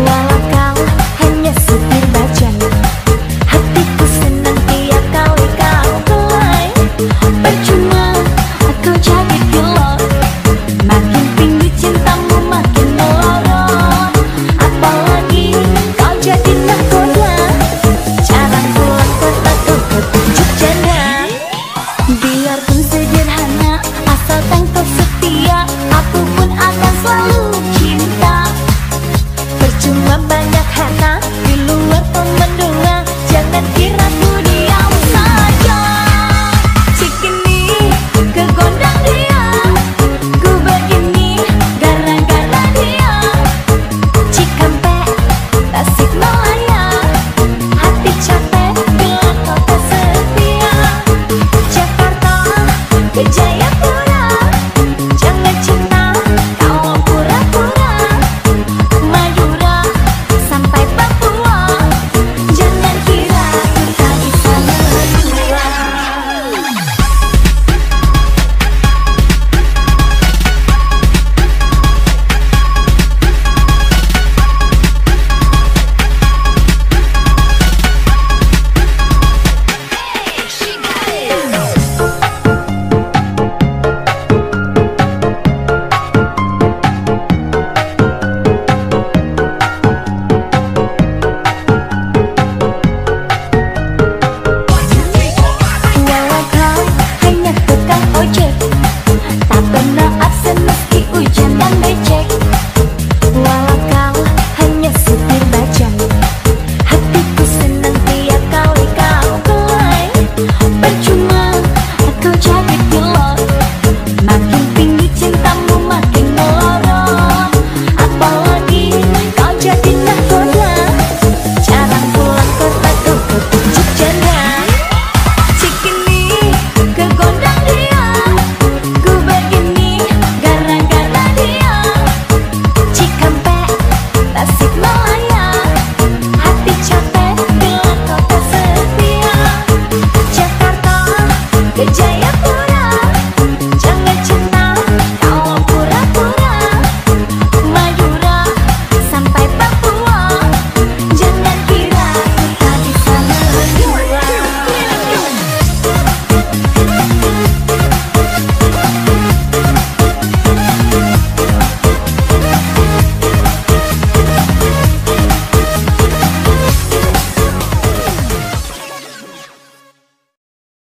Walau kau hanya supir Hatiku kau Percuma jadi pilot. Makin cintamu makin melorot. Apalagi kau jadi nakoda. Jalan pulang Biarpun sederhana asal tanpa setia Aku pun akan selalu Cuma banyak harta di luar pemendungan. Jangan kira ku diam saja. Si kini kegoda dia. Ku begini gara-gara dia. Cikampek Tasik Malaya Hati capek bila kau tak setia. Jakarta Kejayaan Jaya